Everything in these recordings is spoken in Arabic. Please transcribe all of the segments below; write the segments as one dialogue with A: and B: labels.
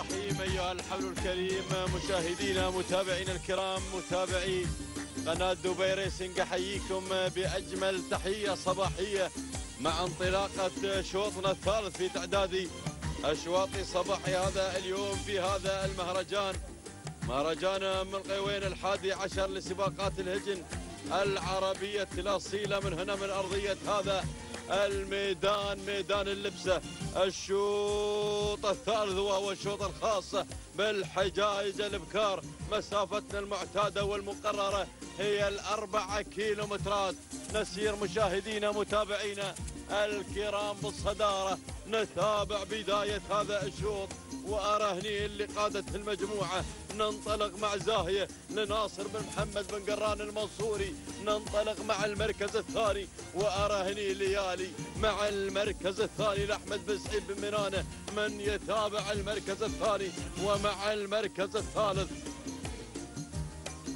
A: الرحيم أيها الحفل الكريم مشاهدينا متابعينا الكرام متابعي قناة دبي ريسنج أحييكم بأجمل تحية صباحية مع انطلاقة شوطنا الثالث في تعداد أشواط صباحي هذا اليوم في هذا المهرجان. مهرجان من قيوين الحادي عشر لسباقات الهجن العربية الأصيلة من هنا من أرضية هذا الميدان ميدان اللبسة الشوط الثالث وهو الشوط الخاص بالحجائج الإبكار. مسافتنا المعتادة والمقررة هي الأربعة كيلومترات. نسير مشاهدينا متابعينا. الكرام بالصدارة نتابع بداية هذا الشوط. وأرى هني اللي قادت المجموعة. ننطلق مع زاهية لناصر بن محمد بن قران المنصوري. ننطلق مع المركز الثاني. وأرى هني ليالي مع المركز الثاني. لأحمد بن سعيد بن منانة من يتابع المركز الثاني. ومع المركز الثالث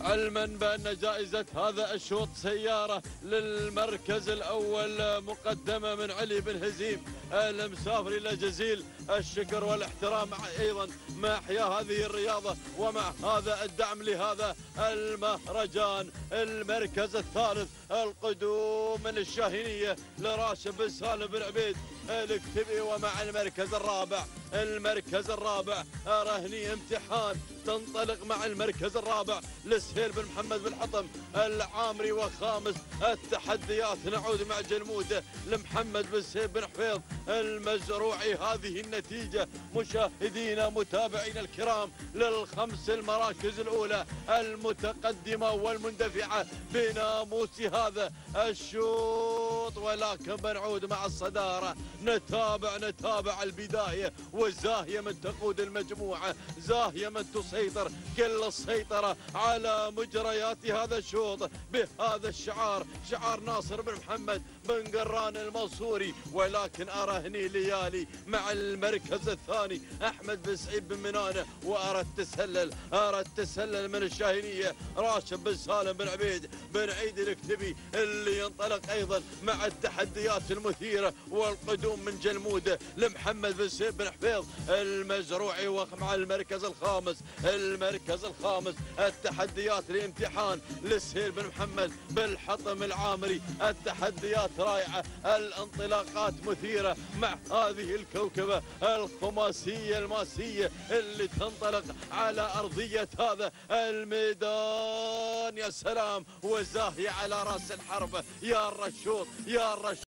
A: علما بأن جائزة هذا الشوط سيارة للمركز الأول مقدمة من علي بن هزيم. المسافر إلى جزيل. الشكر والاحترام أيضا مع إحياء هذه الرياضة ومع هذا الدعم لهذا المهرجان المركز الثالث القدوم من الشاهينية لراشد بن سالم بن عبيد الكتبي ومع المركز الرابع. المركز الرابع. رهني امتحان تنطلق مع المركز الرابع. لسهيل بن محمد بن حطم العامري وخامس التحديات. نعود مع جلموده لمحمد بن سهيل بن حفيظ المزروعي. هذه النتيجة مشاهدينا متابعينا الكرام للخمس المراكز الأولى المتقدمة والمندفعة بناموس هذا الشوط. ولكن بنعود مع الصدارة. نتابع نتابع البداية وزاهية من تقود المجموعة زاهية من تسيطر كل السيطرة على مجريات هذا الشوط بهذا الشعار شعار ناصر بن محمد بن قران المنصوري. ولكن أرى هني ليالي مع المركز الثاني أحمد بن سعيد بن منانة. وأرى التسلل أرى التسلل من الشاهينية راشد بن سالم بن عبيد بن عيد الكتبي اللي ينطلق أيضا مع التحديات المثيرة والقدوم من جلمودة لمحمد بن سعيد بن حفيظ المزروعي ومع المركز الخامس المركز الخامس التحديات لامتحان لسهيل بن محمد بالحطم العامري التحديات رائعة الانطلاقات مثيرة مع هذه الكوكبة الخماسية الماسية اللي تنطلق على أرضية هذا الميدان. يا سلام وزاهية على رأس الحربة يا الرشوط يا الرشوط